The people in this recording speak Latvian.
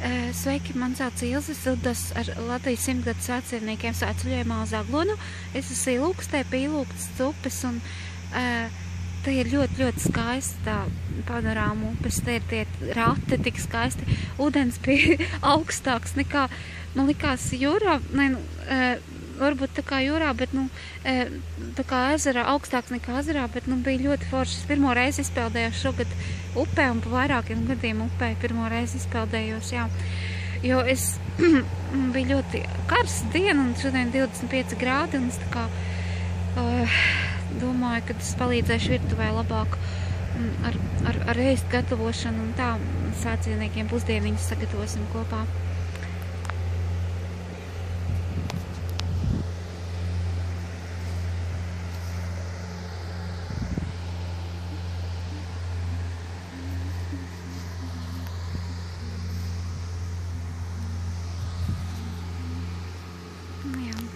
Eh, Sveiki, man sauc Ilze Sildas ar Latvijas simtgadu svētceļniekiem svētceļojumā uz Aglonu. Es esmu ilūkstē pie ilūkstas upes un uh, te ir ļoti, ļoti skaista tā panorāma upes. Te ir tie rati tik skaisti. Ūdens bija augstāks nekā, man likās, jūrā. Ne, nu, uh, varbūt tā kā jūrā, bet, nu, tā kā ezerā, augstāks nekā ezerā, bet, nu, bija ļoti forši. Es pirmo reizi izpeldējos šogad upē un pa vairākiem gadiem upē pirmo reizi izpeldējos, jā. Jo es bija ļoti karsta diena un šodien 25 grādi un es tā kā uh, domāju, ka tas palīdzēšu virtuvē labāk ar, ar, ar ēst gatavošanu un tā sācieniekiem pusdieniņas sagatavosim kopā. Jā.